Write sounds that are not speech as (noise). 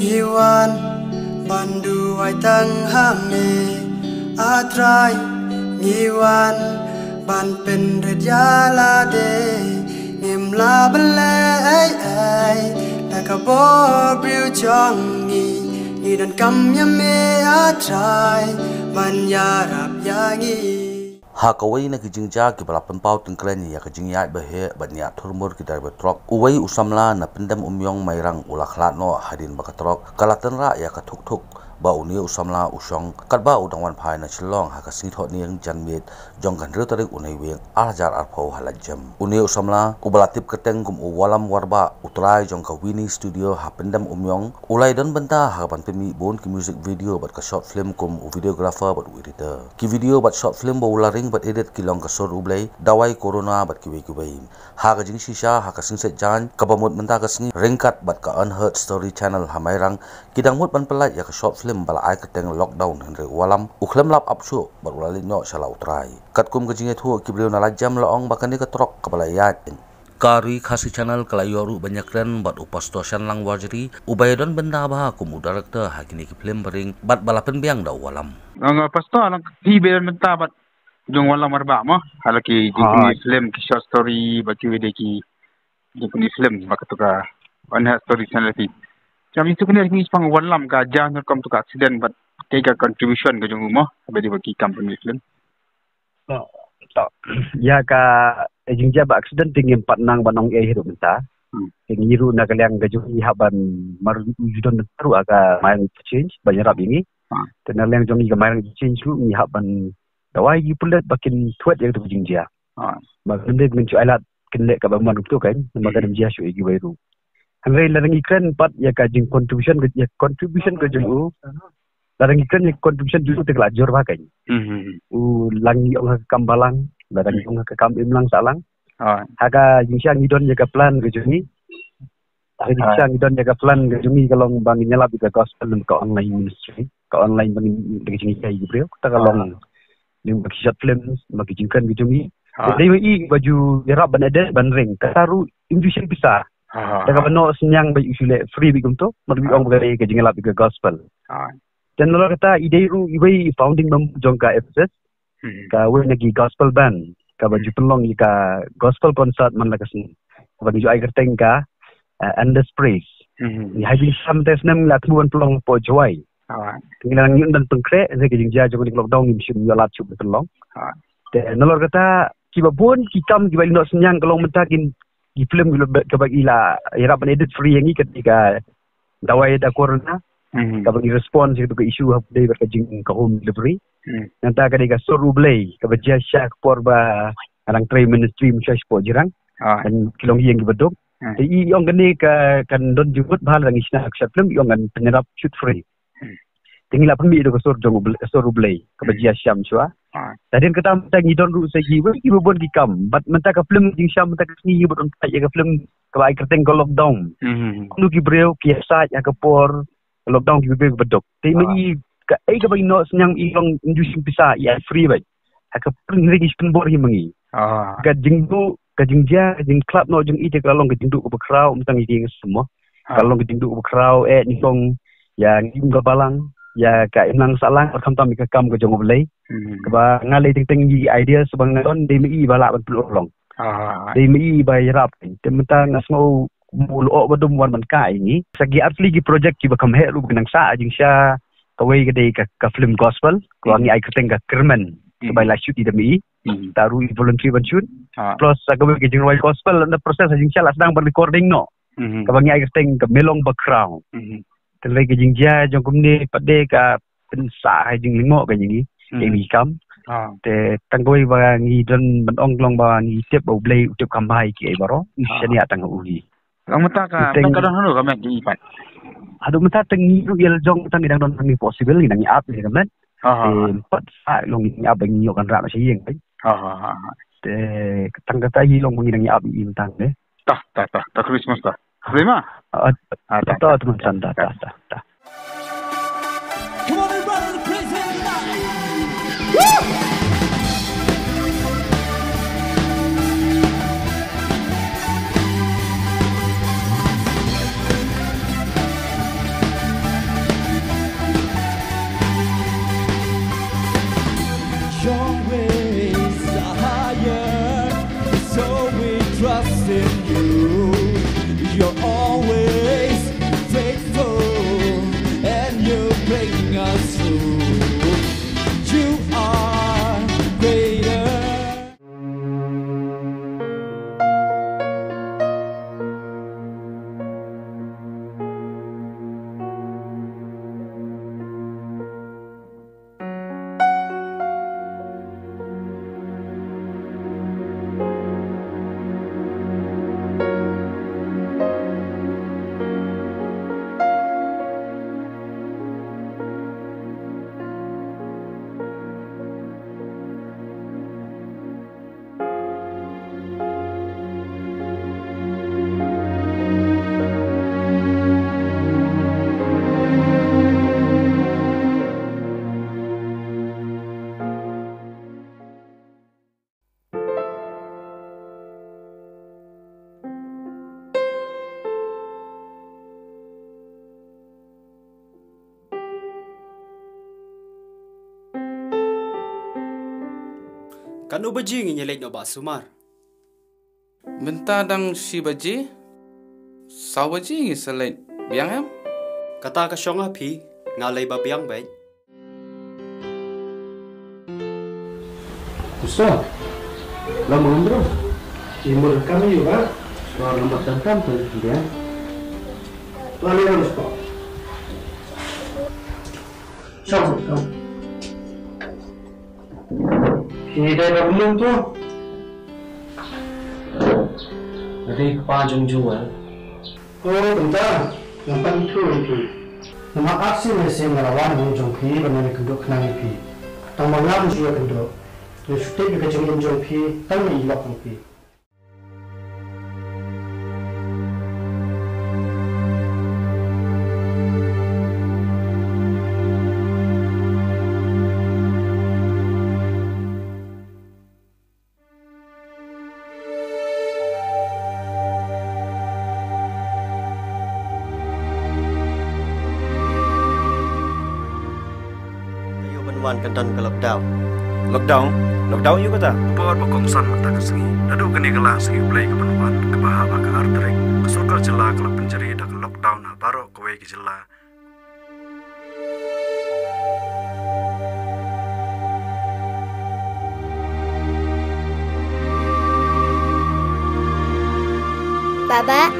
이완 반두와이 땅함이 아트라이 이완 반펜 레디알라데 님라블레이 에이 나가보 브류정이 이런 감염의 아트라이 만야랍 양이 ha kawai na kijing ja ki bala pen pau kren ya kijing ya be he ba nya ki dar be trok uwai usamla na pendam umyong mairang ulaklat no hadin ba ka trok kalatan ra ya ka thuk thuk ba uni usamla usong kat ba udang wan phai na chilong ha ka sitho niang janmit jong kan ru tarik unai weng ar jar ar phau hala jam uni usamla ubala tip keteng kum uwalam warba utrai jong ka winning studio ha pendam umyong ulai don benta ha ban pemi bon ki music video bat ka short film kum videographer bat editor. Ki video bat short film ba ularing bat edit ki long ka sor ublai dawai corona bat ki we ki bai ha ka jing shisha ha ka singset jan ka ba mut menta ka singi ringkat bat ka unheard story channel ha mai rang kidang mut ban pelai ya ka short film muslim bala ai keteng lockdown henre walam. Ukhlem lap apsu bar ulali no shala utrai. Kat kum ke jinge thu kibriu na lajam la ong bakani ka trok ka bala yat kari khasi channel kala yoru banyak ren bat upasto shan lang wajri. Ubayadon benda ba kum director hakini ki film bering bat bala pen biang da walam. Ang pasto anak hi be benta bat jong walam marba mo halaki jing film ki short story baki wede ki jing film bakatuka one story channel ti kami tu kena ni pang walam ka jangan kom tu ka accident but take a contribution ke jung mo bagi bagi company film? (clears throat) Ya ka jing jaba accident tinggi empat nang banong e hidup menta ing yiru na kalyang gaju haban maru judon taru aga main change banyak rap ini. Tenar leng jong iga main change lu ni haban dawai gi pulet bakin tuat yang tu jing dia makin dia mencu alat kena ka baman tu kan? Makan dia syu igi bairu Henry larang ikan pat ya kajing contribution ke ya contribution ke julu. Larang ikan ya contribution julu te kelajur pakai. Mhm. U langi orang kambalang, larang orang ke kam imlang salang. Haga jingsya ngidon ya plan ke juni. Haga jingsya ngidon ya plan ke juni kalau bang nyala bi gospel ke online ministry, ke online bang de jingi kai gitu. Kita kalau ni bagi short films, bagi jingkan ke juni. Jadi i baju ya rap ban ada ban ring. Kataru invitation besar. Jaga benar senyang bagi usule free bigum tu, merbi orang bergaya ke jengelap ke gospel. Dan kalau kata ide ru ibai founding mem jongka FSS, ka we nagi gospel band, ka baju pelong ka gospel concert man lakas ni. Bagi jo ai kerteng ka Anders Praise. Ni haji sam tes nem la tuan pelong po joy. Tinggal nang dan pengkre, saya ke jingja jong ni lockdown ni mesti yo lat chup pelong. Dan kalau kata kiba pun kikam kiba indok senyang kalau mentakin di film gula ke bagi la ira ban edit free yang ketika dawai da corona mm-hmm. ka bagi respons itu ke isu hap dei berkajing ke home delivery mm. nanti ka dega soru blay ka bagi syak por ba arang tray ministry msya spo jirang ah. dan kilong yang gibedok mm. i yong gani ka kan don jubut bahal rang isna akshat film yong kan penyerap shoot free. Tinggal pun itu ke soru jong soru blay ka bagi syam chua tadi kita minta ngidon ru segi we ibu bon dikam but minta ka film jing syam minta sini ibu don tak ya ka film ka ai kerteng ko lockdown. Nu ki breu ki sa ya ka por lockdown ki be bedok. Ti mi ka ai ka bagi no senyang i long nju sim pisa ya free bai ha ka pun regi spin bor hi mangi ah. Ka jing du ka jing ja jing club no jing i te ka long ka jing du ko krau minta ngi ding semua ka long ka jing du ko krau eh ni song ya ngi ga balang ya ka imlang salang kam tam ka kam ko jong blai ka ba ngalai ting ting idea sebang ngon de mi bala ban pulur long ah de mi bai rap. Te menta ngasmo mulu ok badum wan man kai ni sagi asli gi project ki ba kam he lu nang sa jing sha ka wei ga de ka ka film gospel ko ngi ai ka teng ka kermen sebai la shoot di mi taru voluntary ban shoot plus ka wei ga jing gospel na proses jing sha la sedang ber recording no. Ka ba ngi ai ka teng ka melong background terlai ke jing jia jong kum ni pade ka pensa hai jing limo ka jing ni. E mi kam te tanggoi ba ni don ban ong long ba ni tep ba blai utep kam bai ki e baro ni shani atang u hi. Ang mata ka tang ka don hanu ka mek ji pat? Adu mata tang ni ru yel jong tang dang don ni possible ni nang ap ni kam net ha ha sa long ni ap bang yo kan ra ma shi yeng pai. Ha ha ha te tang ka ta hi long ni nang ap i tang ne. Ta ta ta ta christmas ta Вима? А та та та та та. Tak. kan ubaji ngi nyelek no ba sumar Benta dang si baji sawaji ngi selain biang hem kata ka syonga phi ngalai ba biang bai Ustaz, lama bro. Imur kami juga. Soal lambat datang tu dia. Lalu harus kok. 이래는 운동도 rik pa jung ju wa ko dum ta na pan thu ri na ma ak si me se na ra wan jung jung phi ba na ni kdo khna ni phi ta ma na ju ya kdo ye shute bi ka jung jung phi ta ni lo kong phi Wan kan dan ke lockdown. Lockdown? Lockdown yuk kata bawar bakong san mata kesengi dadu kini kelah sengi play ke penuan ke bahaba ke arterik. Ke surga jela kalau pencari dak lockdown ha baro kowe ke jela. Baba,